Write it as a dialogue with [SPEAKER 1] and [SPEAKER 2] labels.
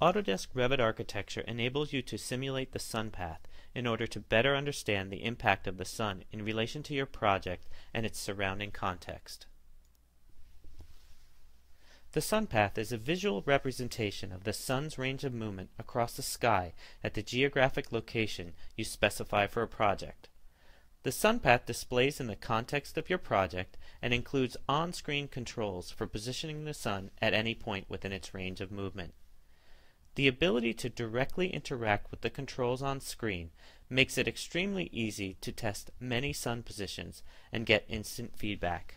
[SPEAKER 1] Autodesk Revit architecture enables you to simulate the sun path in order to better understand the impact of the sun in relation to your project and its surrounding context. The sun path is a visual representation of the sun's range of movement across the sky at the geographic location you specify for a project. The sun path displays in the context of your project and includes on-screen controls for positioning the sun at any point within its range of movement. The ability to directly interact with the controls on screen makes it extremely easy to test many sun positions and get instant feedback.